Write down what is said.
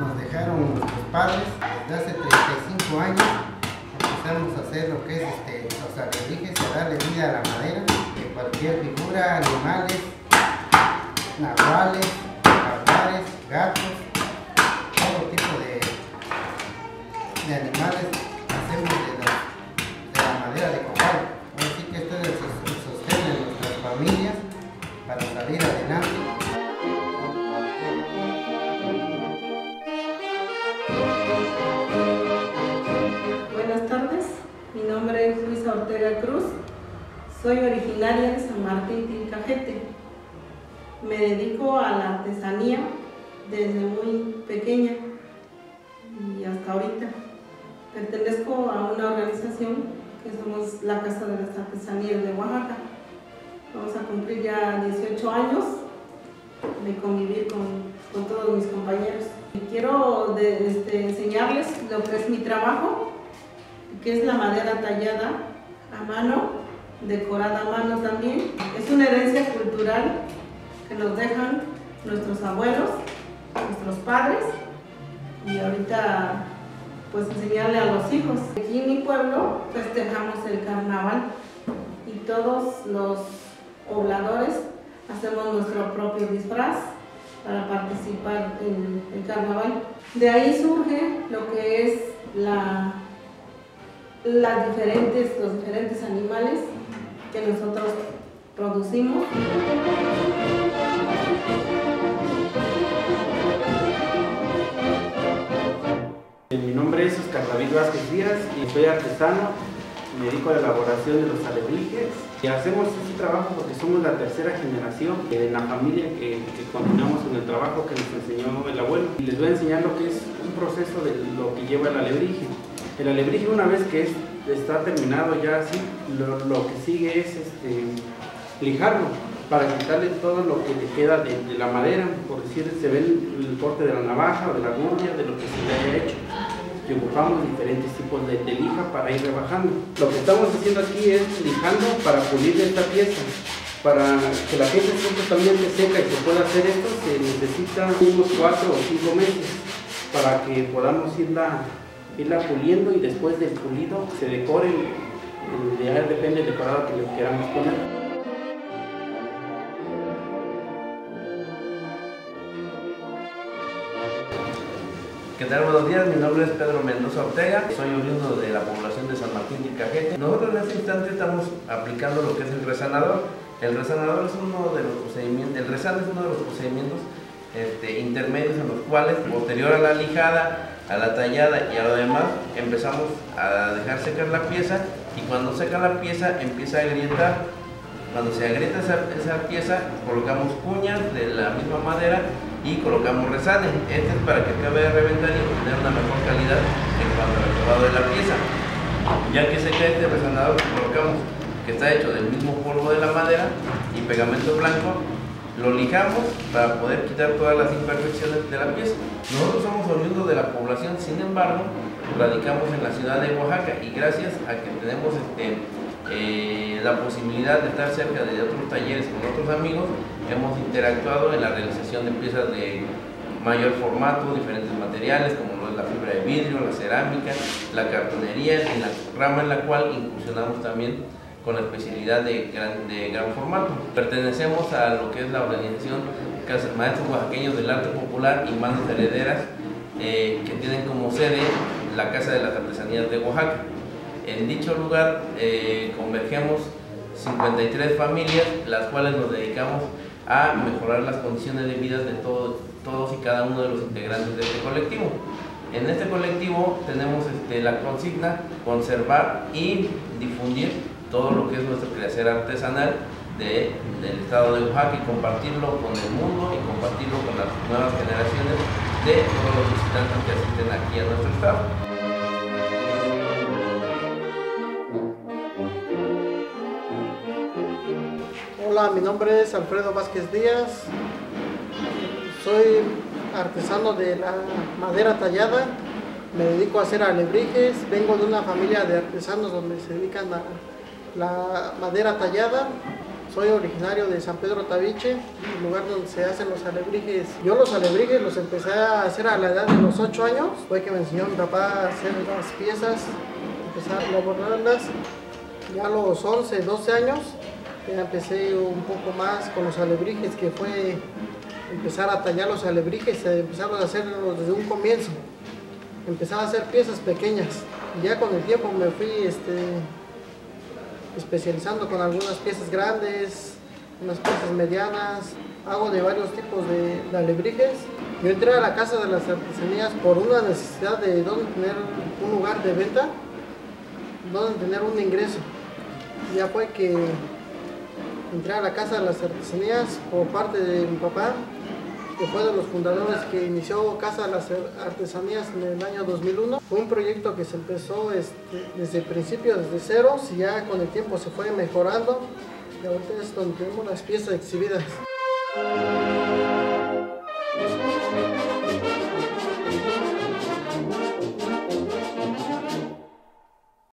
nos dejaron nuestros padres de hace 35 años. Empezamos a hacer lo que es este, los alebrijes, a darle vida a la madera, de cualquier figura, animales, nahuales, jaguares, gatos, soy originaria de San Martín Tilcajete. Me dedico a la artesanía desde muy pequeña y hasta ahorita. Pertenezco a una organización que somos la Casa de las Artesanías de Oaxaca. Vamos a cumplir ya 18 años de convivir con, con todos mis compañeros. Quiero este, enseñarles lo que es mi trabajo, que es la madera tallada a mano, decorada a mano también. Es una herencia cultural que nos dejan nuestros abuelos, nuestros padres y ahorita pues enseñarle a los hijos. Aquí en mi pueblo festejamos el carnaval y todos los pobladores hacemos nuestro propio disfraz para participar en el carnaval. De ahí surge lo que es la, las diferentes, los diferentes animales que nosotros producimos. Mi nombre es Oscar David Vázquez Díaz y soy artesano, me dedico a la elaboración de los alebrijes y hacemos este trabajo porque somos la tercera generación de la familia que, continuamos con el trabajo que nos enseñó el abuelo. Y les voy a enseñar lo que es un proceso de lo que lleva el alebrije. El alebrije una vez que es- está terminado ya así, lo, lo que sigue es este, lijarlo para quitarle todo lo que le queda de, la madera, por decir, se ve el, corte de la navaja o de la gurria, de lo que se le haya hecho. Y ocupamos diferentes tipos de, lija para ir rebajando. Lo que estamos haciendo aquí es lijando para pulir esta pieza. Para que la pieza esté totalmente seca y se pueda hacer esto, se necesita unos cuatro o cinco meses para que podamos irla, irla puliendo y después del pulido se decore, el- depende del decorado que le queramos poner. ¿Qué tal? Buenos días, mi nombre es Pedro Mendoza Ortega, soy oriundo de la población de San Martín de Cajete. Nosotros en este instante estamos aplicando lo que es el resanador. El resanador es uno de los procedimientos, el resan es uno de los procedimientos este, intermedios en los cuales, posterior a la lijada, a la tallada y a lo demás, empezamos a dejar secar la pieza y cuando seca la pieza empieza a agrietar. Cuando se agrieta esa, pieza, colocamos cuñas de la misma madera y colocamos resane. Este es para que acabe de reventar y obtener una mejor calidad en cuanto al acabado de la pieza. Ya que se cae este resanador, colocamos que está hecho del mismo polvo de la madera y pegamento blanco, lo lijamos para poder quitar todas las imperfecciones de la pieza. Nosotros somos oriundos de la población, sin embargo, radicamos en la ciudad de Oaxaca y gracias a que tenemos este, eh, la posibilidad de estar cerca de otros talleres con otros amigos, hemos interactuado en la realización de piezas de mayor formato, diferentes materiales como lo es la fibra de vidrio, la cerámica, la cartonería, en la rama en la cual incursionamos también con la especialidad de gran, de gran formato. Pertenecemos a lo que es la organización Maestros Oaxaqueños del Arte Popular y Manos Herederas, eh, que tienen como sede la Casa de las Artesanías de Oaxaca. En dicho lugar eh, convergemos 53 familias, las cuales nos dedicamos a mejorar las condiciones de vida de todo- todos y cada uno de los integrantes de este colectivo. En este colectivo tenemos este, la consigna conservar y difundir todo lo que es nuestro crecer artesanal de, del estado de Oaxaca y compartirlo con el mundo y compartirlo con las nuevas generaciones de todos los visitantes que asisten aquí a nuestro estado. Hola, mi nombre es Alfredo Vázquez Díaz. Soy artesano de la madera tallada. Me dedico a hacer alebrijes. Vengo de una familia de artesanos donde se dedican a la madera tallada. Soy originario de San Pedro Tabiche, el lugar donde se hacen los alebrijes. Yo los alebrijes los empecé a hacer a la edad de los 8 años. Fue que me enseñó mi papá a hacer las piezas, empezar a elaborarlas. Ya a los 11, 12 años ya empecé un poco más con los alebrijes, que fue empezar a tallar los alebrijes, empezamos a hacerlos desde un comienzo. Empezaba a hacer piezas pequeñas ya con el tiempo me fui este, especializando con algunas piezas grandes, unas piezas medianas, hago de varios tipos de, alebrijes. Yo entré a la Casa de las Artesanías por una necesidad de dónde tener un lugar de venta, donde tener un ingreso. Ya fue que entré a la Casa de las Artesanías por parte de mi papá, que fue de los fundadores que inició Casa de las Artesanías en el año 2001. Fue un proyecto que se empezó este, desde el principio, desde ceros, y ya con el tiempo se fue mejorando, y ahorita es donde tenemos las piezas exhibidas.